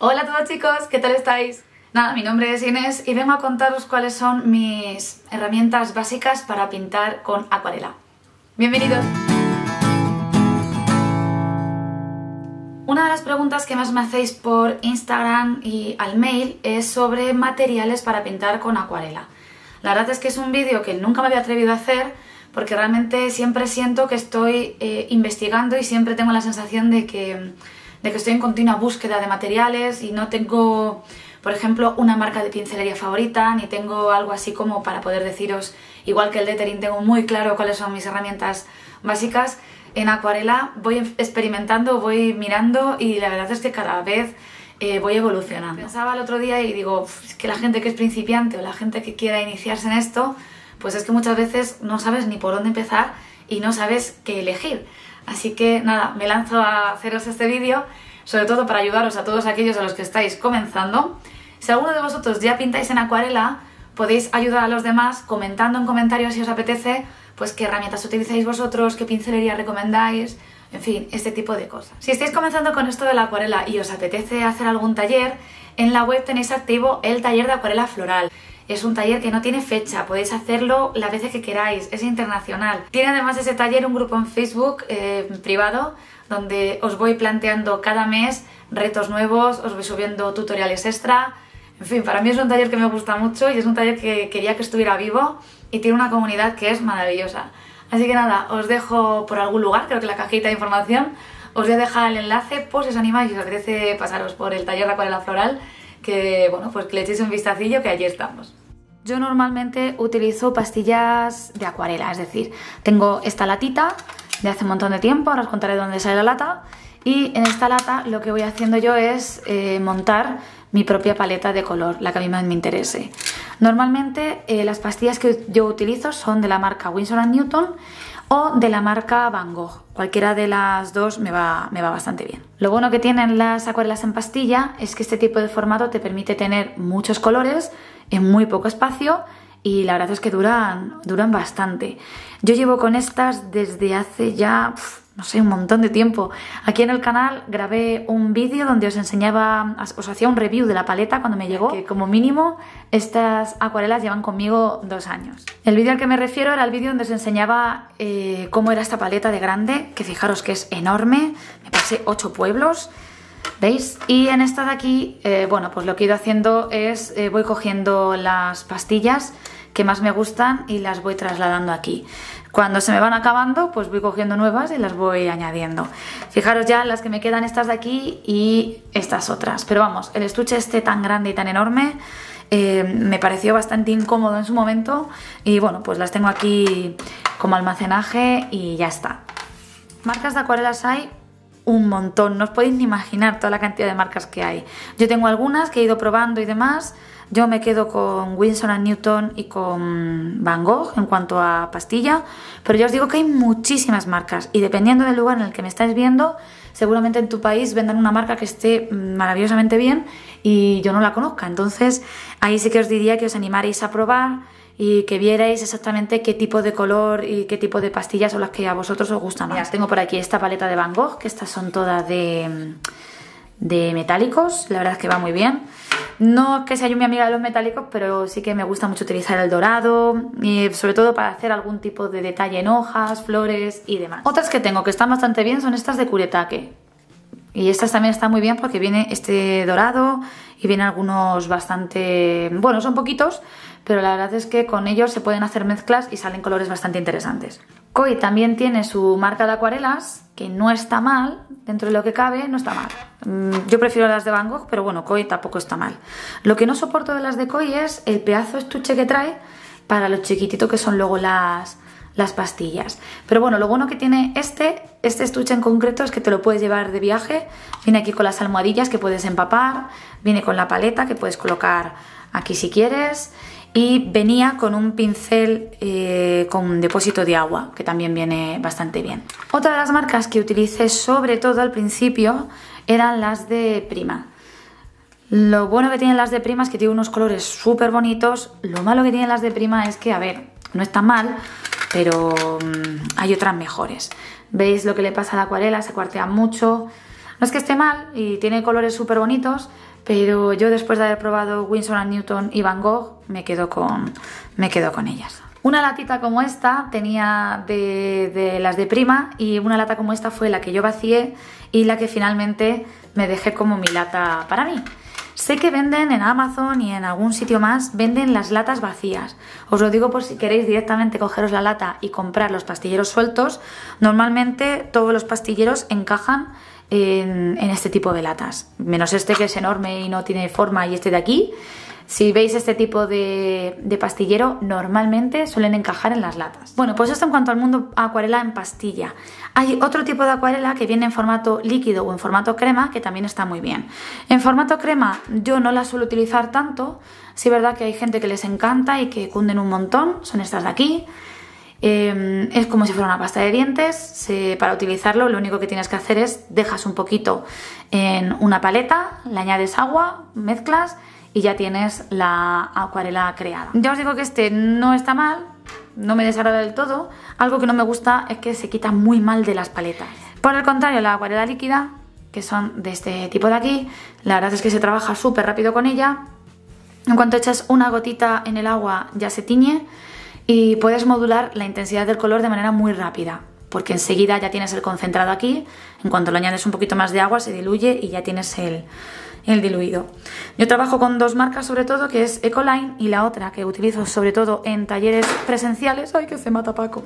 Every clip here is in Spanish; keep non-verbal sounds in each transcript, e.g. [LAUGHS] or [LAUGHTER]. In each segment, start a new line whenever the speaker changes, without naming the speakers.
Hola a todos chicos, ¿qué tal estáis? Nada, mi nombre es Inés y vengo a contaros cuáles son mis herramientas básicas para pintar con acuarela. ¡Bienvenidos! Una de las preguntas que más me hacéis por Instagram y al mail es sobre materiales para pintar con acuarela. La verdad es que es un vídeo que nunca me había atrevido a hacer porque realmente siempre siento que estoy eh, investigando y siempre tengo la sensación de que, de que estoy en continua búsqueda de materiales y no tengo, por ejemplo, una marca de pincelería favorita, ni tengo algo así como para poder deciros, igual que el lettering, tengo muy claro cuáles son mis herramientas básicas. En acuarela voy experimentando, voy mirando y la verdad es que cada vez eh, voy evolucionando. Pensaba el otro día y digo, es que la gente que es principiante o la gente que quiera iniciarse en esto, pues es que muchas veces no sabes ni por dónde empezar y no sabes qué elegir. Así que nada, me lanzo a haceros este vídeo, sobre todo para ayudaros a todos aquellos a los que estáis comenzando. Si alguno de vosotros ya pintáis en acuarela, podéis ayudar a los demás comentando en comentarios si os apetece, pues qué herramientas utilizáis vosotros, qué pincelería recomendáis, en fin, este tipo de cosas. Si estáis comenzando con esto de la acuarela y os apetece hacer algún taller, en la web tenéis activo el taller de acuarela floral. Es un taller que no tiene fecha, podéis hacerlo las veces que queráis, es internacional. Tiene además ese taller un grupo en Facebook eh, privado donde os voy planteando cada mes retos nuevos, os voy subiendo tutoriales extra. En fin, para mí es un taller que me gusta mucho y es un taller que quería que estuviera vivo y tiene una comunidad que es maravillosa. Así que nada, os dejo por algún lugar, creo que la cajita de información, os voy a dejar el enlace por si os animáis y os apetece pasaros por el taller de acuarela floral, que bueno, pues que le echéis un vistacillo que allí estamos. Yo normalmente utilizo pastillas de acuarela, es decir, tengo esta latita de hace un montón de tiempo, ahora os contaré dónde sale la lata, y en esta lata lo que voy haciendo yo es eh, montar mi propia paleta de color, la que a mí más me interese. Normalmente eh, las pastillas que yo utilizo son de la marca Winsor Newton o de la marca Van Gogh. Cualquiera de las dos me va, me va bastante bien. Lo bueno que tienen las acuarelas en pastilla es que este tipo de formato te permite tener muchos colores en muy poco espacio y la verdad es que duran, duran bastante. Yo llevo con estas desde hace ya no sé, un montón de tiempo. Aquí en el canal grabé un vídeo donde os enseñaba, os hacía un review de la paleta cuando me llegó, que como mínimo estas acuarelas llevan conmigo dos años. El vídeo al que me refiero era el vídeo donde os enseñaba eh, cómo era esta paleta de grande, que fijaros que es enorme, me pasé ocho pueblos. ¿Veis? Y en esta de aquí, eh, bueno, pues lo que he ido haciendo es, eh, voy cogiendo las pastillas que más me gustan y las voy trasladando aquí. Cuando se me van acabando, pues voy cogiendo nuevas y las voy añadiendo. Fijaros ya las que me quedan estas de aquí y estas otras. Pero vamos, el estuche este tan grande y tan enorme eh, me pareció bastante incómodo en su momento y bueno, pues las tengo aquí como almacenaje y ya está. Marcas de acuarelas hay un montón, no os podéis ni imaginar toda la cantidad de marcas que hay. Yo tengo algunas que he ido probando y demás, yo me quedo con Winsor Newton y con Van Gogh en cuanto a pastilla, pero ya os digo que hay muchísimas marcas y dependiendo del lugar en el que me estáis viendo, seguramente en tu país vendan una marca que esté maravillosamente bien y yo no la conozca. Entonces ahí sí que os diría que os animaréis a probar y que vierais exactamente qué tipo de color y qué tipo de pastillas son las que a vosotros os gustan más. Tengo por aquí esta paleta de Van Gogh, que estas son todas de, de metálicos, la verdad es que va muy bien. No es que sea yo mi amiga de los metálicos, pero sí que me gusta mucho utilizar el dorado, sobre todo para hacer algún tipo de detalle en hojas, flores y demás. Otras que tengo que están bastante bien son estas de Kuretake. Y estas también están muy bien porque viene este dorado y vienen algunos bastante... Bueno, son poquitos, pero la verdad es que con ellos se pueden hacer mezclas y salen colores bastante interesantes. Koi también tiene su marca de acuarelas, que no está mal, dentro de lo que cabe, no está mal. Mm, yo prefiero las de Van Gogh, pero bueno, Koi tampoco está mal. Lo que no soporto de las de Koi es el pedazo estuche que trae para lo chiquitito que son luego las, las pastillas. Pero bueno, lo bueno que tiene este, este estuche en concreto es que te lo puedes llevar de viaje. Viene aquí con las almohadillas que puedes empapar, viene con la paleta que puedes colocar aquí si quieres y venía con un pincel eh, con depósito de agua, que también viene bastante bien. Otra de las marcas que utilicé sobre todo al principio eran las de Prima. Lo bueno que tienen las de Prima es que tienen unos colores súper bonitos. Lo malo que tienen las de Prima es que, a ver, no está mal, pero mm, hay otras mejores. ¿Veis lo que le pasa a la acuarela? Se cuartea mucho. No es que esté mal y tiene colores súper bonitos, pero yo después de haber probado Winsor Newton y Van Gogh me quedo con, me quedo con ellas. Una latita como esta tenía de, de, las de prima y una lata como esta fue la que yo vacié y la que finalmente me dejé como mi lata para mí. Sé que venden en Amazon y en algún sitio más, venden las latas vacías. Os lo digo por si queréis directamente cogeros la lata y comprar los pastilleros sueltos. Normalmente todos los pastilleros encajan en, este tipo de latas, menos este que es enorme y no tiene forma y este de aquí. Si veis este tipo de, pastillero, normalmente suelen encajar en las latas. Bueno, pues esto en cuanto al mundo acuarela en pastilla. Hay otro tipo de acuarela que viene en formato líquido o en formato crema que también está muy bien. En formato crema yo no la suelo utilizar tanto. Sí es verdad que hay gente que les encanta y que cunden un montón. Son estas de aquí. Eh, es como si fuera una pasta de dientes. Para utilizarlo lo único que tienes que hacer es dejas un poquito en una paleta, le añades agua, mezclas y ya tienes la acuarela creada. Ya os digo que este no está mal, no me desagrada del todo. Algo que no me gusta es que se quita muy mal de las paletas. Por el contrario, la acuarela líquida, que son de este tipo de aquí, la verdad es que se trabaja súper rápido con ella. En cuanto echas una gotita en el agua ya se tiñe y puedes modular la intensidad del color de manera muy rápida porque enseguida ya tienes el concentrado aquí, en cuanto le añades un poquito más de agua se diluye y ya tienes el, el diluido. Yo trabajo con dos marcas sobre todo, que es Ecoline y la otra que utilizo sobre todo en talleres presenciales. ¡Ay, que se mata Paco!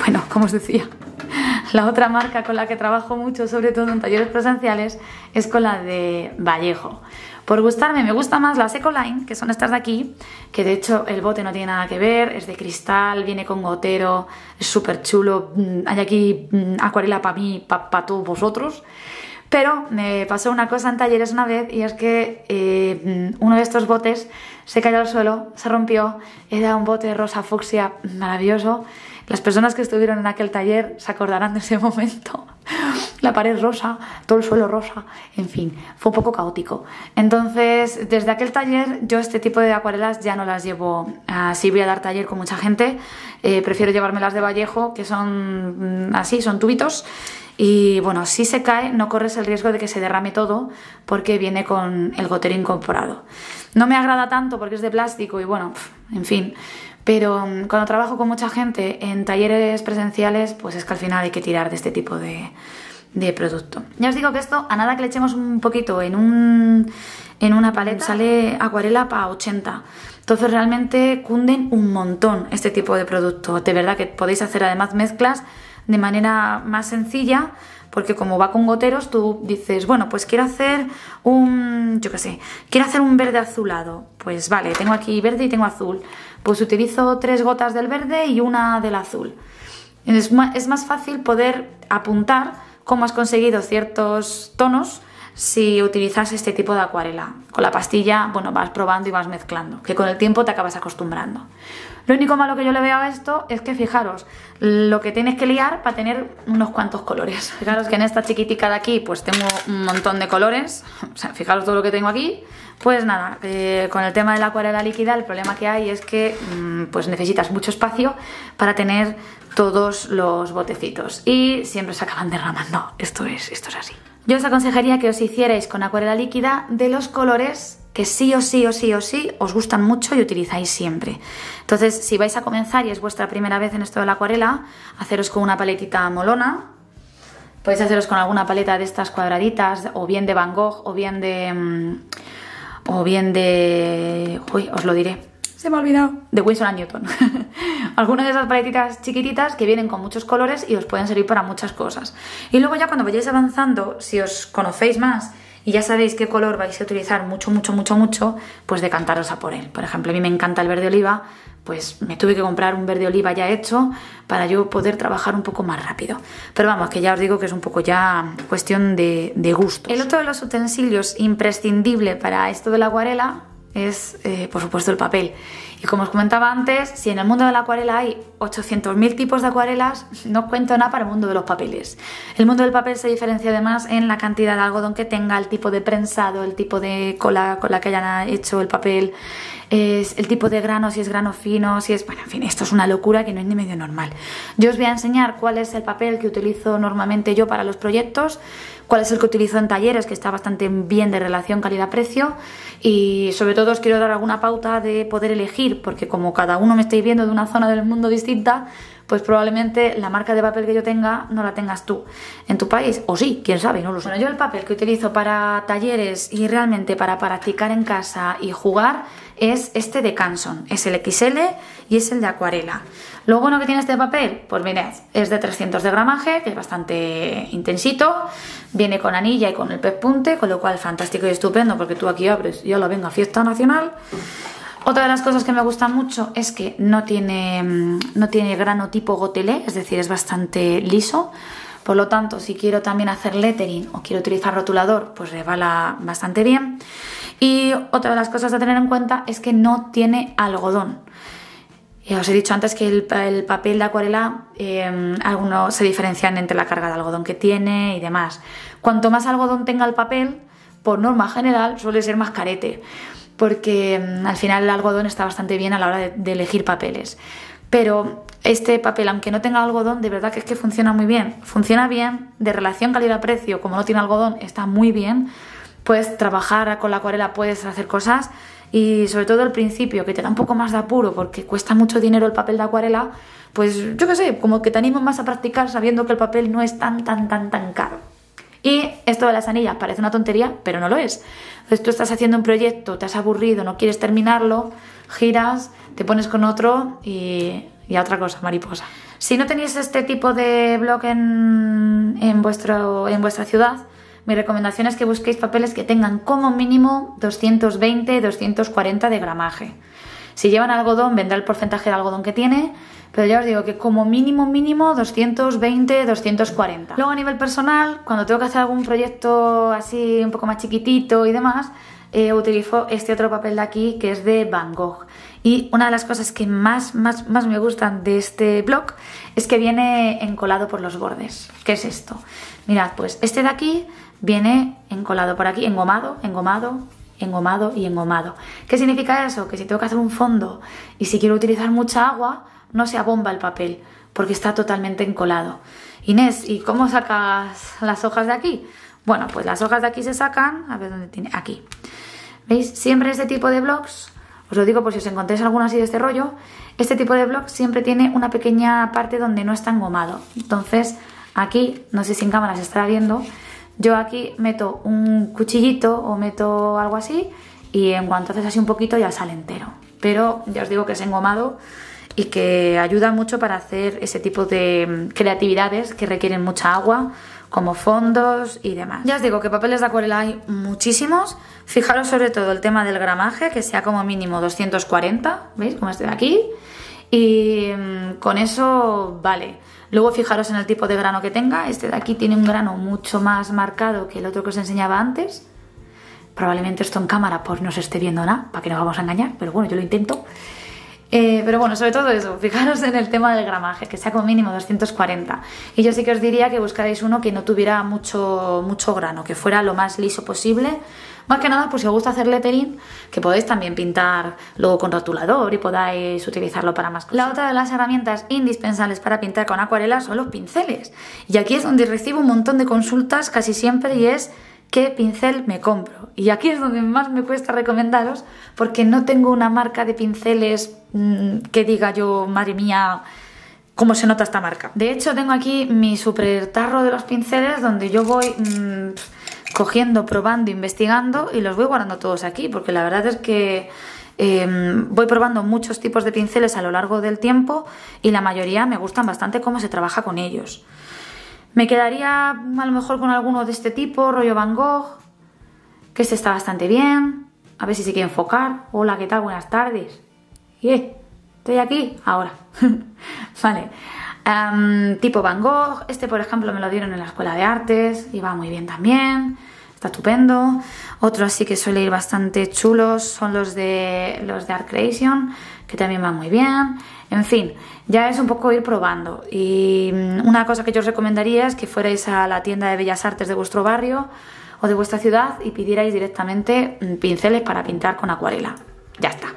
Bueno, como os decía, [LAUGHS] la otra marca con la que trabajo mucho, sobre todo en talleres presenciales, es con la de Vallejo. Por gustarme, me gusta más las Ecoline, que son estas de aquí, que de hecho el bote no tiene nada que ver, es de cristal, viene con gotero, es súper chulo, hay aquí acuarela para mí, para todos vosotros. Pero me pasó una cosa en talleres una vez y es que eh, uno de estos botes se cayó al suelo, se rompió, era un bote rosa fucsia maravilloso. Las personas que estuvieron en aquel taller se acordarán de ese momento. [LAUGHS] La pared rosa, todo el suelo rosa, en fin, fue un poco caótico. Entonces, desde aquel taller, yo este tipo de acuarelas ya no las llevo. Así voy a dar taller con mucha gente. Eh, prefiero llevármelas de Vallejo, que son mm, así, son tubitos y bueno, si se cae no corres el riesgo de que se derrame todo porque viene con el gotero incorporado. No me agrada tanto porque es de plástico y bueno, en fin. Pero mm, cuando trabajo con mucha gente en talleres presenciales, pues es que al final hay que tirar de este tipo de, producto. Ya os digo que esto, a nada que le echemos un poquito en, un, en una paleta, sale acuarela para 80. Entonces realmente cunden un montón este tipo de producto. De verdad que podéis hacer además mezclas de manera más sencilla porque como va con goteros tú dices, bueno, pues quiero hacer un, yo qué sé, quiero hacer un verde azulado. Pues vale, tengo aquí verde y tengo azul. Pues utilizo tres gotas del verde y una del azul. Es más, fácil poder apuntar cómo has conseguido ciertos tonos si utilizas este tipo de acuarela. Con la pastilla, bueno, vas probando y vas mezclando, que con el tiempo te acabas acostumbrando. Lo único malo que yo le veo a esto es que fijaros, lo que tienes que liar para tener unos cuantos colores. [LAUGHS] Fijaros que en esta chiquitica de aquí pues tengo un montón de colores, o sea, fijaros todo lo que tengo aquí. Pues nada, eh, con el tema de la acuarela líquida el problema que hay es que mmm, pues necesitas mucho espacio para tener todos los botecitos y siempre se acaban derramando. Esto es, esto es así. Yo os aconsejaría que os hicierais con acuarela líquida de los colores que sí o sí o sí o sí os gustan mucho y utilizáis siempre. Entonces, si vais a comenzar y es vuestra primera vez en esto de la acuarela, haceros con una paletita molona. Podéis haceros con alguna paleta de estas cuadraditas, o bien de Van Gogh, o bien de... Mm, o bien de... Uy, os lo diré. Se me ha olvidado. De Winsor Newton. [LAUGHS] Algunas de esas paletitas chiquititas que vienen con muchos colores y os pueden servir para muchas cosas. Y luego ya cuando vayáis avanzando, si os conocéis más y ya sabéis qué color vais a utilizar mucho, mucho, mucho, mucho, pues decantaros a por él. Por ejemplo, a mí me encanta el verde oliva, pues me tuve que comprar un verde oliva ya hecho para yo poder trabajar un poco más rápido. Pero vamos, que ya os digo que es un poco ya cuestión de, de gusto. El otro de los utensilios imprescindible para esto de la acuarela es, eh, por supuesto, el papel. Y como os comentaba antes, si en el mundo de la acuarela hay 800.000 tipos de acuarelas, no cuento nada para el mundo de los papeles. El mundo del papel se diferencia además en la cantidad de algodón que tenga, el tipo de prensado, el tipo de cola con la que hayan hecho el papel, es el tipo de grano, si es grano fino, si es... Bueno, en fin, esto es una locura que no es ni medio normal. Yo os voy a enseñar cuál es el papel que utilizo normalmente yo para los proyectos, cuál es el que utilizo en talleres, que está bastante bien de relación calidad-precio. Y sobre todo os quiero dar alguna pauta de poder elegir, porque como cada uno me estáis viendo de una zona del mundo distinta, pues probablemente la marca de papel que yo tenga no la tengas tú en tu país. O sí, quién sabe, no lo sé. Bueno, yo el papel que utilizo para talleres y realmente para practicar en casa y jugar es este de Canson. Es el XL y es el de acuarela. Lo bueno que tiene este papel, pues mirad, es de 300 de gramaje, que es bastante intensito. Viene con anilla y con el pespunte, con lo cual fantástico y estupendo porque tú aquí abres y ya lo venga fiesta nacional. Otra de las cosas que me gusta mucho es que no tiene, mm, no tiene grano tipo gotelé, es decir, es bastante liso. Por lo tanto, si quiero también hacer lettering o quiero utilizar rotulador, pues rebala bastante bien. Y otra de las cosas a tener en cuenta es que no tiene algodón. Ya os he dicho antes que el, papel de acuarela, eh, algunos se diferencian entre la carga de algodón que tiene y demás. Cuanto más algodón tenga el papel, por norma general, suele ser más carete porque mm, al final el algodón está bastante bien a la hora de, elegir papeles. Pero este papel, aunque no tenga algodón, de verdad que es que funciona muy bien. Funciona bien, de relación calidad-precio, como no tiene algodón, está muy bien. Puedes trabajar con la acuarela, puedes hacer cosas y sobre todo al principio, que te da un poco más de apuro porque cuesta mucho dinero el papel de acuarela, pues yo qué sé, como que te animo más a practicar sabiendo que el papel no es tan, tan, tan, tan caro. Y esto de las anillas parece una tontería, pero no lo es. Entonces tú estás haciendo un proyecto, te has aburrido, no quieres terminarlo, giras, te pones con otro y, a otra cosa, mariposa. Si no tenéis este tipo de blog en, en, vuestro, en vuestra ciudad, mi recomendación es que busquéis papeles que tengan como mínimo 220-240 de gramaje. Si llevan algodón, vendrá el porcentaje de algodón que tiene, pero ya os digo que como mínimo, mínimo 220, 240. Luego a nivel personal, cuando tengo que hacer algún proyecto así un poco más chiquitito y demás, eh, utilizo este otro papel de aquí que es de Van Gogh. Y una de las cosas que más, más, más me gustan de este blog es que viene encolado por los bordes. ¿Qué es esto? Mirad, pues este de aquí viene encolado por aquí, engomado, engomado, engomado y engomado. ¿Qué significa eso? Que si tengo que hacer un fondo y si quiero utilizar mucha agua, no se abomba el papel porque está totalmente encolado. Inés, ¿y cómo sacas las hojas de aquí? Bueno, pues las hojas de aquí se sacan, a ver dónde tiene, aquí. ¿Veis? Siempre este tipo de blogs, os lo digo por si os encontréis alguno así de este rollo, este tipo de blog siempre tiene una pequeña parte donde no está engomado. Entonces, aquí, no sé si en cámara se estará viendo, yo aquí meto un cuchillito o meto algo así y en cuanto haces así un poquito ya sale entero. Pero ya os digo que es engomado y que ayuda mucho para hacer ese tipo de mm, creatividades que requieren mucha agua, como fondos y demás. Ya os digo que papeles de acuarela hay muchísimos. Fijaros sobre todo el tema del gramaje, que sea como mínimo 240, ¿veis? Como este de aquí. Y mm, con eso vale. Luego fijaros en el tipo de grano que tenga. Este de aquí tiene un grano mucho más marcado que el otro que os enseñaba antes. Probablemente esto en cámara pues no se esté viendo nada, para que no vamos a engañar, pero bueno, yo lo intento. Eh, pero bueno, sobre todo eso, fijaros en el tema del gramaje, que sea como mínimo 240. Y yo sí que os diría que buscarais uno que no tuviera mucho, mucho grano, que fuera lo más liso posible. Más que nada, pues si os gusta hacer lettering, que podéis también pintar luego con rotulador y podáis utilizarlo para más cosas. La otra de las herramientas indispensables para pintar con acuarela son los pinceles. Y aquí es donde recibo un montón de consultas casi siempre y es qué pincel me compro. Y aquí es donde más me cuesta recomendaros porque no tengo una marca de pinceles mm, que diga yo, madre mía, cómo se nota esta marca. De hecho, tengo aquí mi super tarro de los pinceles donde yo voy mm, cogiendo, probando, investigando y los voy guardando todos aquí porque la verdad es que em, voy probando muchos tipos de pinceles a lo largo del tiempo y la mayoría me gustan bastante cómo se trabaja con ellos. Me quedaría a lo mejor con alguno de este tipo, rollo Van Gogh, que este está bastante bien. A ver si se quiere enfocar. Hola, ¿qué tal? Buenas tardes. Yeah, estoy aquí ahora. [LAUGHS] vale. Tipo Van Gogh. Este, por ejemplo, me lo dieron en la escuela de artes y va muy bien también. Está estupendo. Otro así que suele ir bastante chulos son los de los de Art Creation, que también van muy bien. En fin, ya es un poco ir probando. Y mm, una cosa que yo os recomendaría es que fuerais a la tienda de Bellas Artes de vuestro barrio o de vuestra ciudad y pidierais directamente mm, pinceles para pintar con acuarela. Ya está.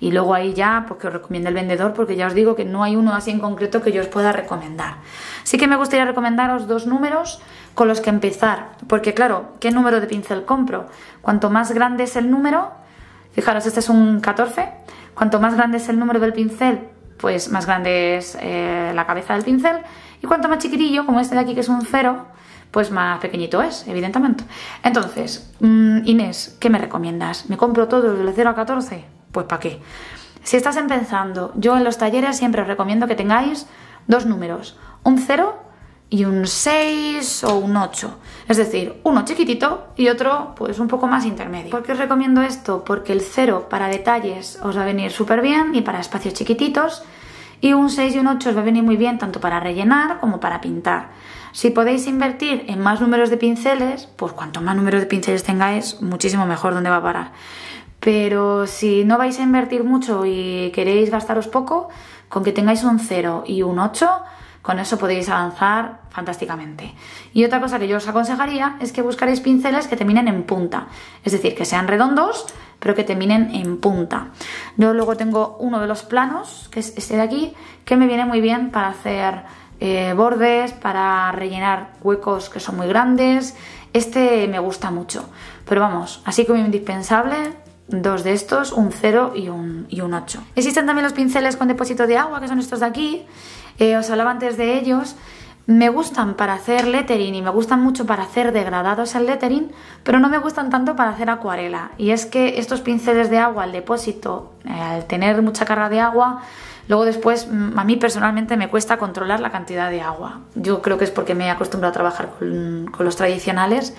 Y luego ahí ya, pues que os recomiende el vendedor, porque ya os digo que no hay uno así en concreto que yo os pueda recomendar. Sí que me gustaría recomendaros dos números con los que empezar. Porque claro, ¿qué número de pincel compro? Cuanto más grande es el número, fijaros, este es un 14, cuanto más grande es el número del pincel, pues más grande es eh, la cabeza del pincel. Y cuanto más chiquitillo, como este de aquí que es un 0, pues más pequeñito es, evidentemente. Entonces, mm, Inés, ¿qué me recomiendas? ¿Me compro todo desde 0 a 14? Pues ¿para qué? Si estás empezando, yo en los talleres siempre os recomiendo que tengáis dos números, un 0 y un 6 o un 8. Es decir, uno chiquitito y otro pues un poco más intermedio. ¿Por qué os recomiendo esto? Porque el 0 para detalles os va a venir súper bien y para espacios chiquititos y un 6 y un 8 os va a venir muy bien tanto para rellenar como para pintar. Si podéis invertir en más números de pinceles, pues cuanto más números de pinceles tengáis, muchísimo mejor dónde va a parar. Pero si no vais a invertir mucho y queréis gastaros poco, con que tengáis un 0 y un 8, con eso podéis avanzar fantásticamente. Y otra cosa que yo os aconsejaría es que buscaréis pinceles que terminen en punta, es decir, que sean redondos, pero que terminen en punta. Yo luego tengo uno de los planos, que es este de aquí, que me viene muy bien para hacer eh, bordes, para rellenar huecos que son muy grandes. Este me gusta mucho, pero vamos, así como indispensable, dos de estos, un 0 y un, y un 8. Existen también los pinceles con depósito de agua, que son estos de aquí. Eh, os hablaba antes de ellos. Me gustan para hacer lettering y me gustan mucho para hacer degradados en lettering, pero no me gustan tanto para hacer acuarela. Y es que estos pinceles de agua, el depósito, eh, al tener mucha carga de agua, luego después mm, a mí personalmente me cuesta controlar la cantidad de agua. Yo creo que es porque me he acostumbrado a trabajar con, con los tradicionales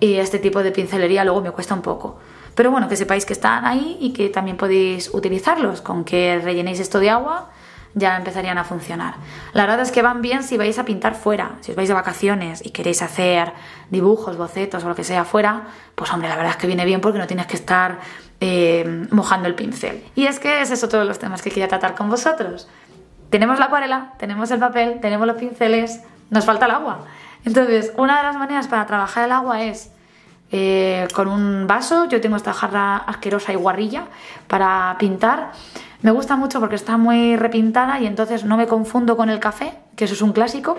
y este tipo de pincelería luego me cuesta un poco. Pero bueno, que sepáis que están ahí y que también podéis utilizarlos. Con que rellenéis esto de agua ya empezarían a funcionar. La verdad es que van bien si vais a pintar fuera, si os vais de vacaciones y queréis hacer dibujos, bocetos o lo que sea fuera, pues hombre, la verdad es que viene bien porque no tienes que estar eh, mojando el pincel. Y es que es eso todos los temas que quería tratar con vosotros. Tenemos la acuarela, tenemos el papel, tenemos los pinceles, nos falta el agua. Entonces, una de las maneras para trabajar el agua es eh, con un vaso. Yo tengo esta jarra asquerosa y guarrilla para pintar. Me gusta mucho porque está muy repintada y entonces no me confundo con el café, que eso es un clásico.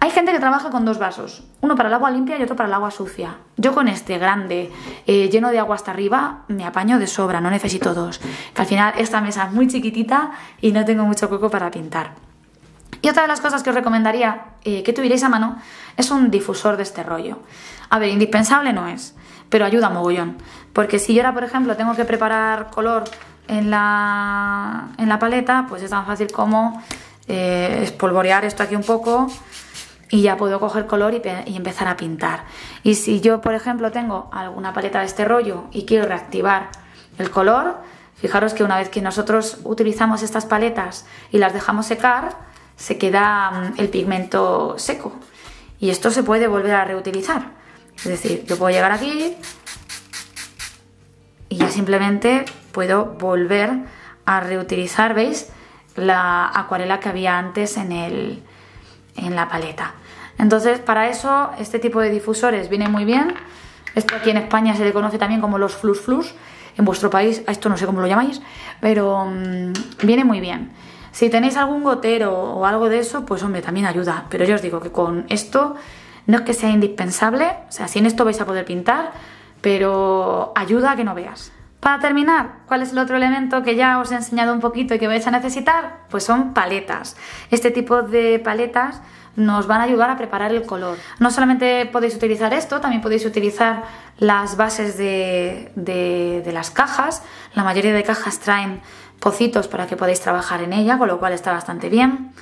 Hay gente que trabaja con dos vasos, uno para el agua limpia y otro para el agua sucia. Yo con este grande, eh, lleno de agua hasta arriba, me apaño de sobra, no necesito dos. Que al final esta mesa es muy chiquitita y no tengo mucho coco para pintar. Y otra de las cosas que os recomendaría eh, que tuvierais a mano es un difusor de este rollo. A ver, indispensable no es, pero ayuda mogollón. Porque si yo ahora, por ejemplo, tengo que preparar color en la, en la paleta, pues es tan fácil como eh, espolvorear esto aquí un poco y ya puedo coger color y, empezar a pintar. Y si yo, por ejemplo, tengo alguna paleta de este rollo y quiero reactivar el color, fijaros que una vez que nosotros utilizamos estas paletas y las dejamos secar, se queda mm, el pigmento seco y esto se puede volver a reutilizar. Es decir, yo puedo llegar aquí y ya simplemente puedo volver a reutilizar, ¿veis? La acuarela que había antes en, el, en la paleta. Entonces, para eso, este tipo de difusores viene muy bien. Esto aquí en España se le conoce también como los flus flus. En vuestro país, a esto no sé cómo lo llamáis, pero mm, viene muy bien. Si tenéis algún gotero o algo de eso, pues hombre, también ayuda. Pero yo os digo que con esto no es que sea indispensable, o sea, sin esto vais a poder pintar, pero ayuda a que no veas. Para terminar, ¿cuál es el otro elemento que ya os he enseñado un poquito y que vais a necesitar? Pues son paletas. Este tipo de paletas nos van a ayudar a preparar el color. No solamente podéis utilizar esto, también podéis utilizar las bases de, de las cajas. La mayoría de cajas traen pocitos para que podáis trabajar en ella, con lo cual está bastante bien.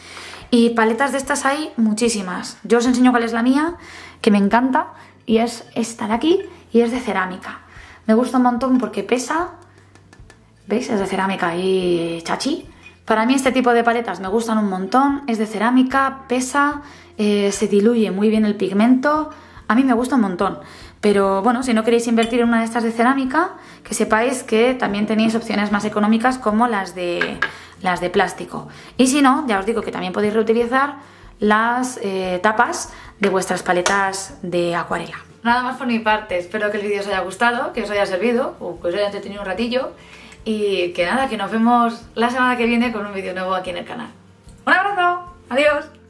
Y paletas de estas hay muchísimas. Yo os enseño cuál es la mía, que me encanta, y es esta de aquí, y es de cerámica. Me gusta un montón porque pesa, ¿veis? Es de cerámica y chachi. Para mí este tipo de paletas me gustan un montón, es de cerámica, pesa, eh, se diluye muy bien el pigmento, a mí me gusta un montón. Pero bueno, si no queréis invertir en una de estas de cerámica, que sepáis que también tenéis opciones más económicas como las de, las de plástico. Y si no, ya os digo que también podéis reutilizar las eh, tapas de vuestras paletas de acuarela. Nada más por mi parte, espero que el vídeo os haya gustado, que os haya servido o que os haya entretenido un ratillo y que nada, que nos vemos la semana que viene con un vídeo nuevo aquí en el canal. ¡Un abrazo! ¡Adiós!